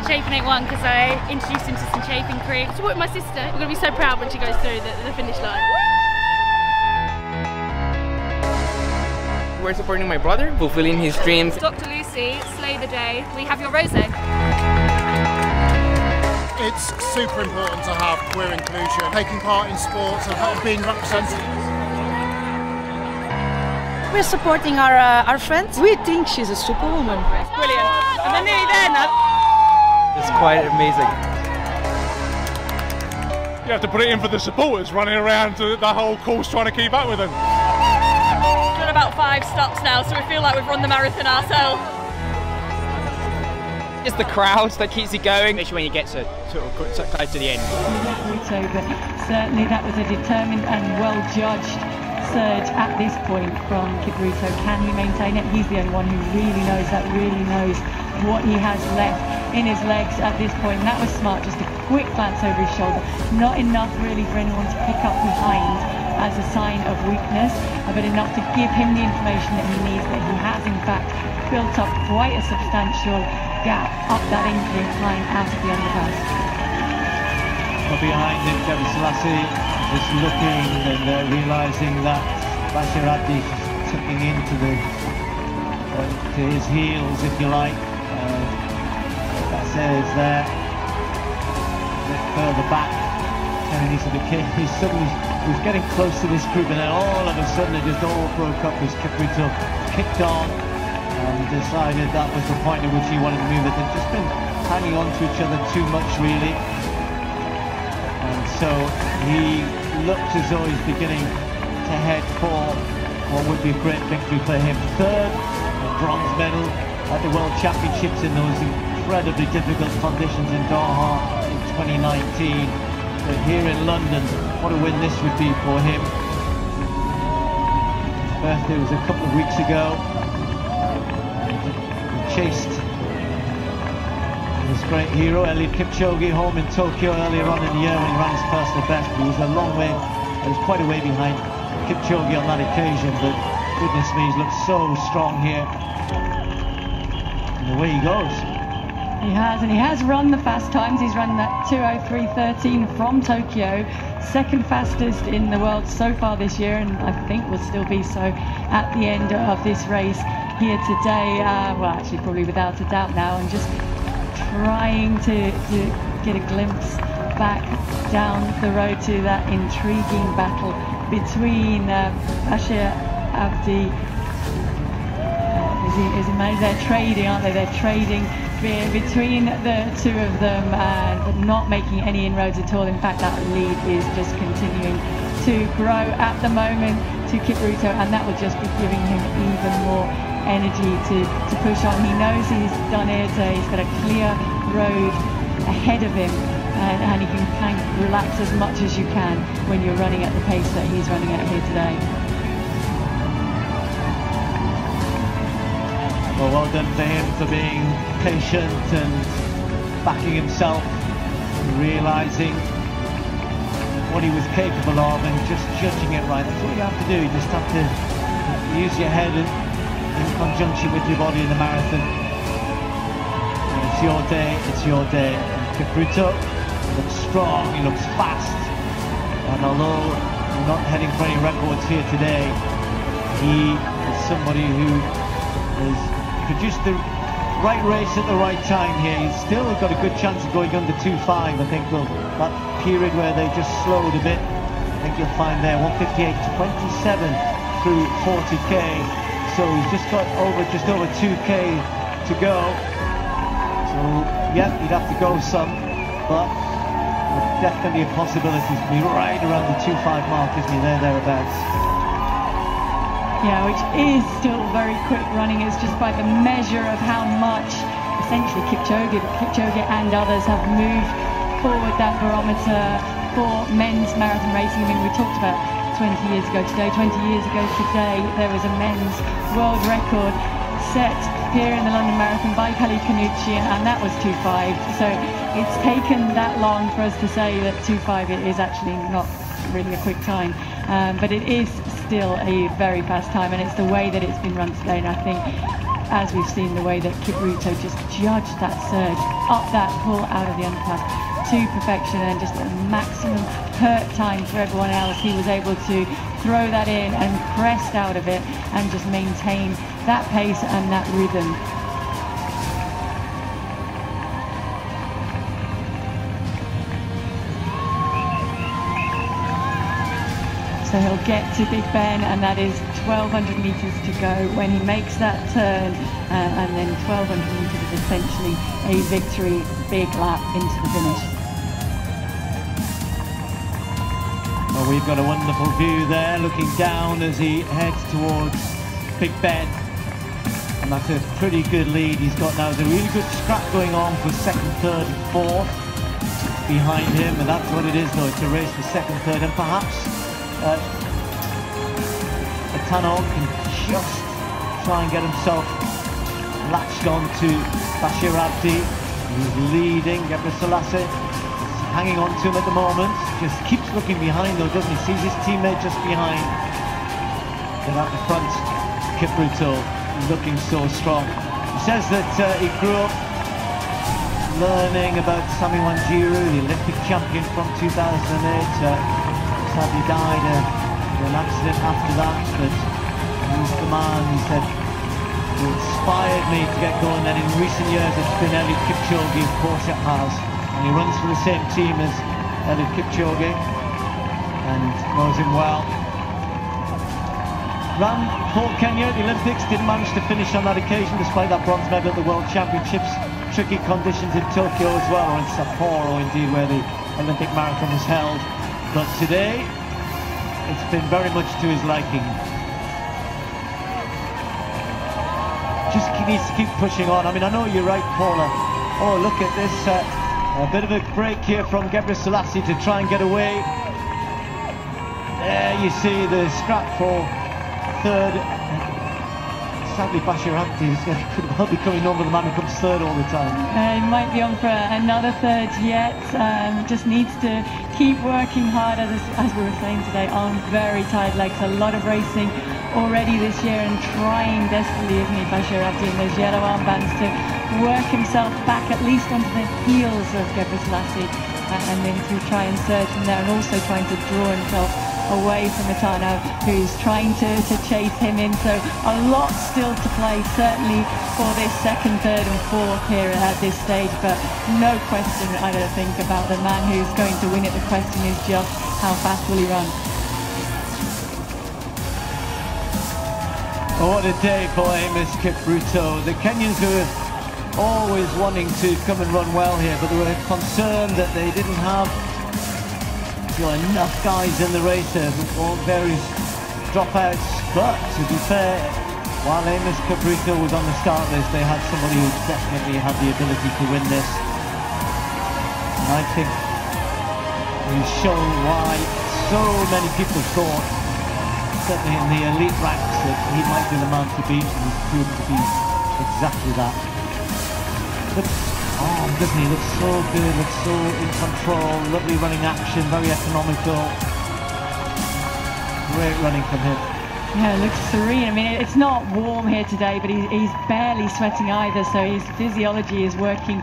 but Chafin ain't one because I introduced him to some chafing cream. So with my sister, We're going to be so proud when she goes through the, the finish line. We're supporting my brother, fulfilling his dreams. Dr. Lucy, slay the day. We have your rose. It's super important to have queer inclusion, taking part in sports and being represented. We're supporting our uh, our friends. We think she's a superwoman. Brilliant. And they're nearly there now. It's quite amazing. You have to put it in for the supporters running around the whole course trying to keep up with them. We've done about five stops now, so we feel like we've run the marathon ourselves. It's the crowd that keeps you going, especially when you get to sort of close to the end. So, but certainly that was a determined and well judged surge at this point from Kipruto. Can he maintain it? He's the only one who really knows that, really knows what he has left in his legs at this point. And that was smart, just a quick glance over his shoulder. Not enough really for anyone to pick up behind as a sign of weakness, but enough to give him the information that he needs, that he has in fact built up quite a substantial gap up that incline out of the underpass. Well, behind him, Gebre Selassie is looking and uh, realising that Bashir is tucking into the uh, to his heels, if you like. Uh, Bashir is there, further back, and he's, he's suddenly he's getting close to this group, and then all of a sudden it just all broke up as Kipruto kicked on and decided that was the point at which he wanted to move it. They've just been hanging on to each other too much, really. And so he looked as though he's beginning to head for what would be a great victory for him. Third, bronze medal at the World Championships in those incredibly difficult conditions in Doha 2019. But here in London, what a win this would be for him. His birthday was a couple of weeks ago He chased his great hero Eliud Kipchoge home in Tokyo earlier on in the year when he ran his personal best. He was a long way, he was quite a way behind Kipchoge on that occasion, but goodness me, he's looked so strong here. And away he goes. He has, and he has run the fast times. He's run that 203.13 from Tokyo, second fastest in the world so far this year, and I think will still be so at the end of this race here today. Uh, well, actually, probably without a doubt now, I'm just trying to, to get a glimpse back down the road to that intriguing battle between uh, Bashir Abdi. Uh, is he, is he, they're trading, aren't they? They're trading between the two of them, and not making any inroads at all. In fact, that lead is just continuing to grow at the moment to Kipruto, and that will just be giving him even more energy to, to push on. He knows he's done it, uh, he's got a clear road ahead of him and, and he can kind of relax as much as you can when you're running at the pace that he's running at here today. Well, well done for him for being patient and backing himself realising what he was capable of and just judging it right. That's all you have to do. You just have to use your head in conjunction with your body in the marathon. And it's your day, it's your day. And Kipruto looks strong, he looks fast. And although we're not heading for any records here today, he is somebody who has produced the right race at the right time here. He's still got a good chance of going under 2.5. I think well, that period where they just slowed a bit, I think you'll find there 158 to 27 through 40k so he's just got over just over 2k to go. So yeah, he'd have to go some, but definitely a possibility to be right around the 2.5 mark, isn't he? There, thereabouts. Yeah, which is still very quick running. It's just by the measure of how much essentially Kipchoge, Kipchoge and others have moved forward that barometer for men's marathon racing. I mean, we talked about 20 years ago today. 20 years ago today, there was a men's world record set here in the London Marathon by Khalid Khannouchi, and that was 2.5. So it's taken that long for us to say that 2.5 is actually not really a quick time. Um, but it is still a very fast time, and it's the way that it's been run today. And I think as we've seen the way that Kipruto just judged that surge, up that pull out of the underpass to perfection and just a maximum hurt time for everyone else. He was able to throw that in and crest out of it and just maintain that pace and that rhythm. So he'll get to Big Ben, and that is 1,200 metres to go when he makes that turn, uh, and then 1,200 metres is essentially a victory, big lap into the finish. Well, we've got a wonderful view there, looking down as he heads towards Big Ben. And that's a pretty good lead he's got now. There's a really good scrap going on for second, third, and fourth behind him, and that's what it is, though. It's a race for second, third, and perhaps uh, Tanog can just try and get himself latched on to Bashir Abdi, who's leading Gebre Selassie. Hanging on to him at the moment, just keeps looking behind though, doesn't he? Sees his teammate just behind. Then at the front, Kipruto looking so strong. He says that uh, he grew up learning about Sammy Wanjiru, the Olympic champion from 2008. Uh, sadly died in an accident after that, but he's the man, he said, who inspired me to get going. And in recent years, it's been Eliud Kipchoge, of course it has. And he runs for the same team as Eliud Kipchoge and knows him well. Ran for Kenya at the Olympics, didn't manage to finish on that occasion despite that bronze medal at the World Championships. Tricky conditions in Tokyo as well, or in Sapporo indeed, where the Olympic marathon was held. But today, it's been very much to his liking. Just needs to keep pushing on. I mean, I know you're right, Paula. Oh, look at this. Uh, a bit of a break here from Gebre Selassie to try and get away. There you see the scrap for third. Sadly, Bashir Abdi could well be coming over the man who comes third all the time. Uh, he might be on for another third yet. Um, just needs to keep working hard, as, as we were saying today, on very tight legs. A lot of racing already this year and trying desperately, isn't he, Bashir Abdi, in those yellow armbands to work himself back at least onto the heels of Gebre Selassie uh, and then to try and surge from there and also trying to draw himself away from Atanaw, who's trying to, to chase him in. So a lot still to play, certainly for this second, third and fourth here at this stage. But no question, I don't think, about the man who's going to win it. The question is just how fast will he run? What a day for Amos Kipruto. The Kenyans were always wanting to come and run well here, but they were concerned that they didn't have know, enough guys in the race there won't various dropouts. But to be fair, while Amos Kipruto was on the start list, they had somebody who definitely had the ability to win this. And I think he's shown why so many people thought, certainly in the elite ranks, that he might be the man to beat, and he's proven to be exactly that. But Oh, doesn't he? Looks so good, looks so in control, lovely running action, very economical. Great running from him. Yeah, looks serene. I mean, it's not warm here today, but he, he's barely sweating either, so his physiology is working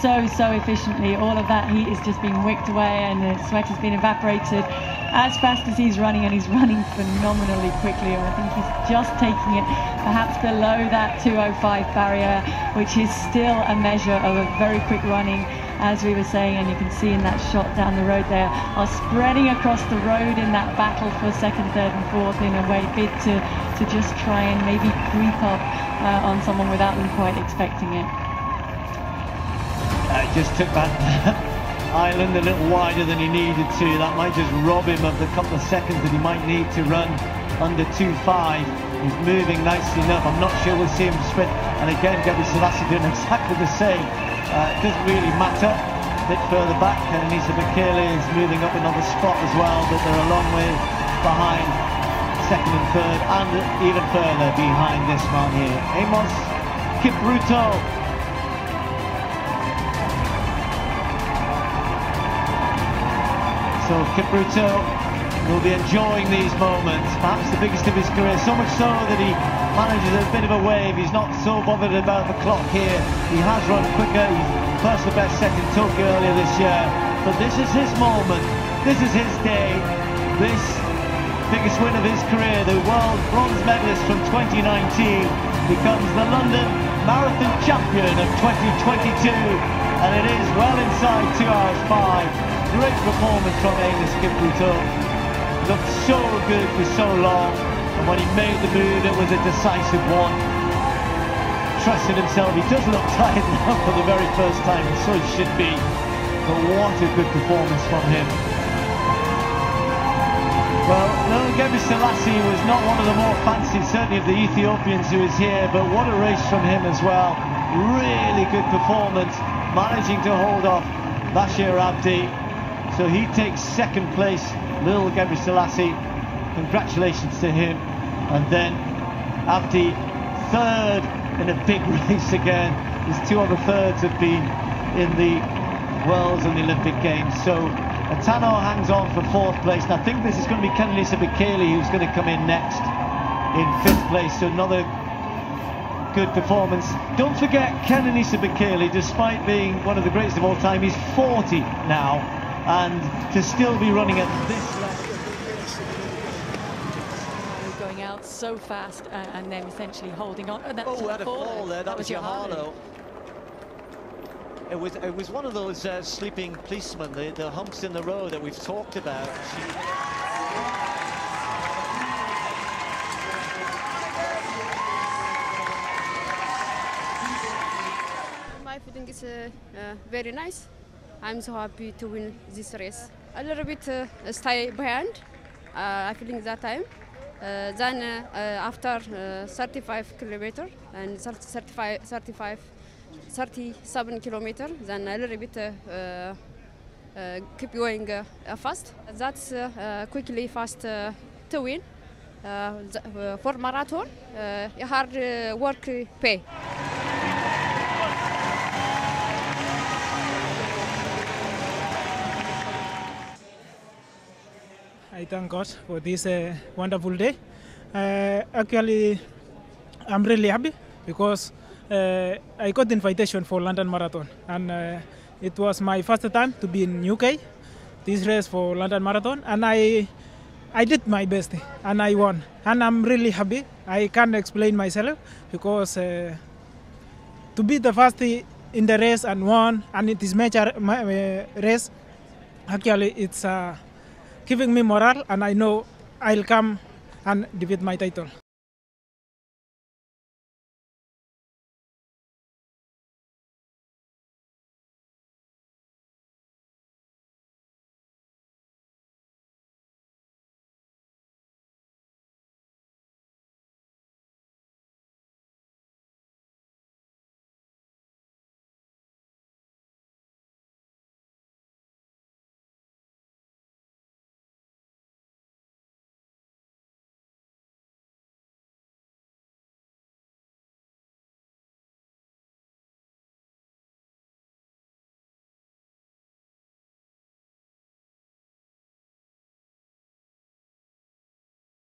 so, so efficiently. All of that heat is just being wicked away and the sweat has been evaporated as fast as he's running, and he's running phenomenally quickly. And I think he's just taking it perhaps below that 205 barrier, which is still a measure of a very quick running, as we were saying. And you can see in that shot down the road there, are spreading across the road in that battle for second, third, and fourth in a way bid to to just try and maybe creep up uh, on someone without them quite expecting it. Uh, just took that island a little wider than he needed to. That might just rob him of the couple of seconds that he might need to run under 2.5. He's moving nicely enough. I'm not sure we'll see him sprint. And again, Gebre Selassie doing exactly the same. Uh, it doesn't really matter. A bit further back, and Kenenisa Bekele is moving up another spot as well, but they're a long way behind second and third, and even further behind this man here. Amos Kipruto So Kipruto will be enjoying these moments, perhaps the biggest of his career, so much so that he manages a bit of a wave. He's not so bothered about the clock here. He has run quicker. He's personal best set in Tokyo earlier this year. But this is his moment. This is his day. This biggest win of his career, the world bronze medalist from 2019, becomes the London Marathon champion of 2022. And it is well inside 2 hours 5. Great performance from Amos Kipruto. Looked so good for so long. And when he made the move, it was a decisive one. Trusted himself. He does look tired now for the very first time, and so he should be. But what a good performance from him. Well, Leul Gebre Selassie was not one of the more fancy, certainly of the Ethiopians who is here, but what a race from him as well. Really good performance, managing to hold off Bashir Abdi. So he takes second place, Leul Gebre Selassie. Congratulations to him. And then Abdi third in a big race again. His two other thirds have been in the Worlds and the Olympic Games. So Atanaw hangs on for fourth place. And I think this is going to be Kenenisa Bekele who's going to come in next in fifth place. So another good performance. Don't forget Kenenisa Bekele, despite being one of the greatest of all time, he's 40 now. And to still be running at this level. Going out so fast uh, and then essentially holding on. Oh, oh, had a fall there. That, that was Yehualaw. It was it was one of those uh, sleeping policemen, the, the humps in the road that we've talked about. She... My feeling is uh, uh, very nice. I'm so happy to win this race. A little bit uh, stay behind. Uh, I feeling that time. Uh, then uh, after 35 kilometer and 35, 35 37 kilometer, then a little bit uh, uh, keep going uh, fast. That's quickly fast to win. for marathon, hard work pay. I thank God for this uh, wonderful day. Uh, actually, I'm really happy because uh, I got the invitation for London Marathon, and uh, it was my first time to be in UK. This race for London Marathon, and I, I did my best, and I won, and I'm really happy. I can't explain myself because uh, to be the first in the race and won, and it is major race. Actually, it's giving me morale, and I know I'll come and defeat my title.